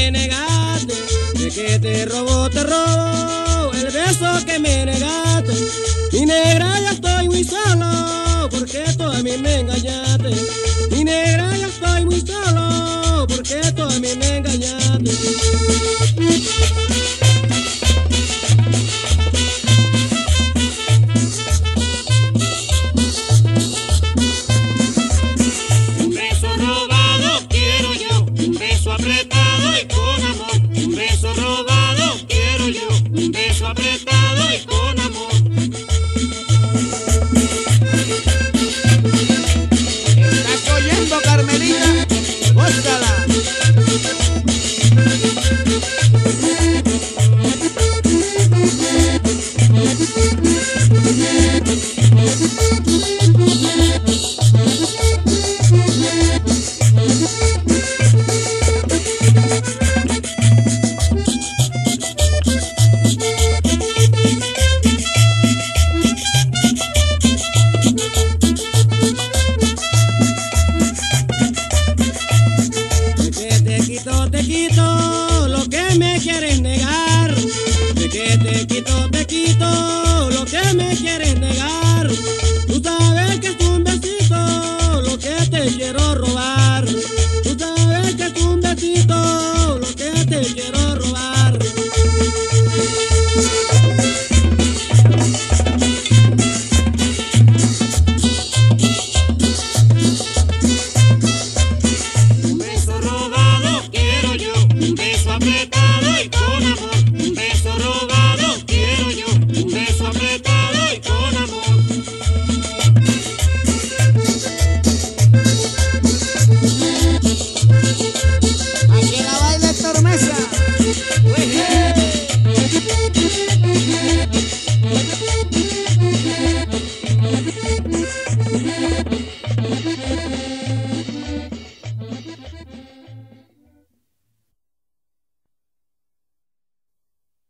me negaste, de que te robó, te robó el beso que me negaste. Mi negra, ya estoy muy solo, porque tú a mí me engañaste. Mi negra, ya estoy muy solo, porque tú a mí me engañaste. poquito te quito lo que me quieres negar. Tú sabes que es un besito lo que te quiero robar. Tú sabes que es un besito lo que te quiero robar. Un beso robado quiero yo, un beso apretado y